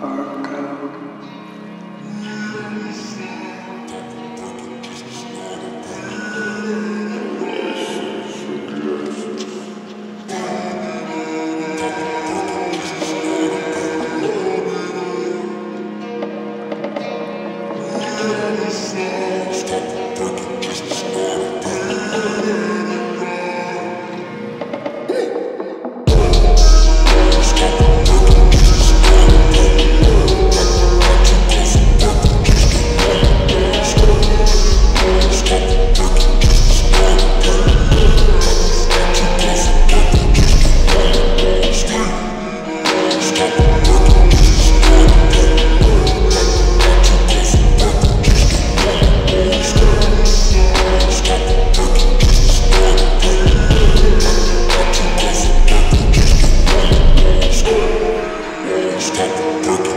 spark Stop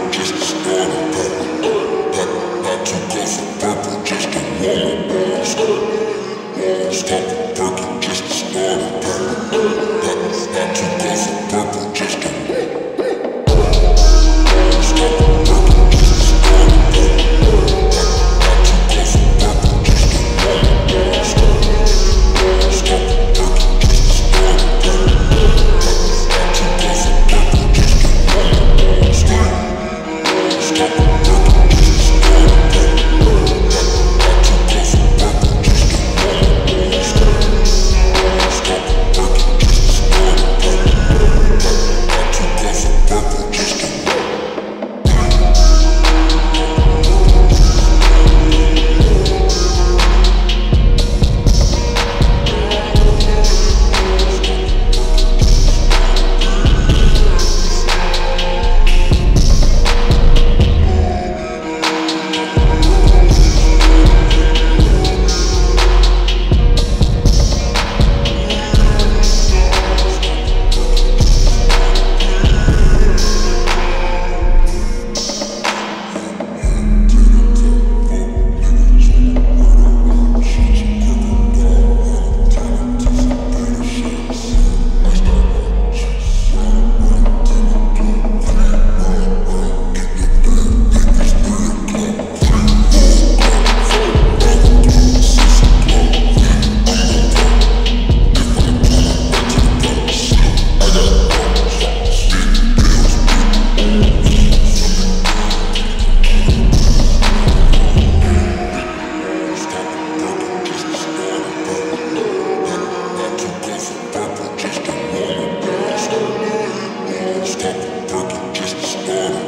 more.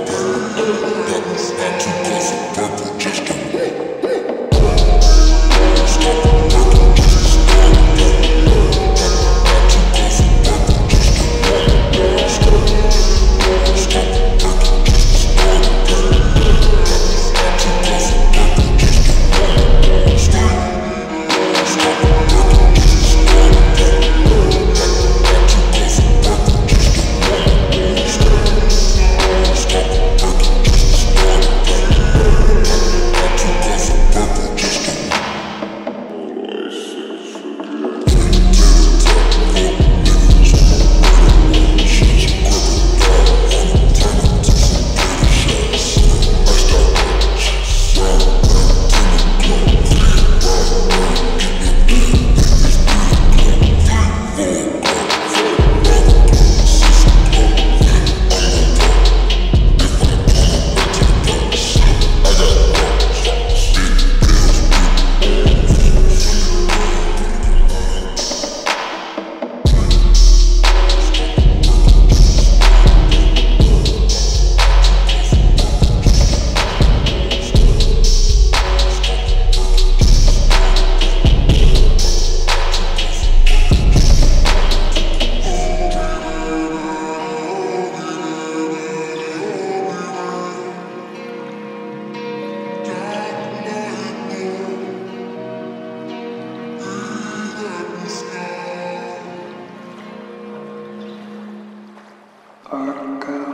Arca.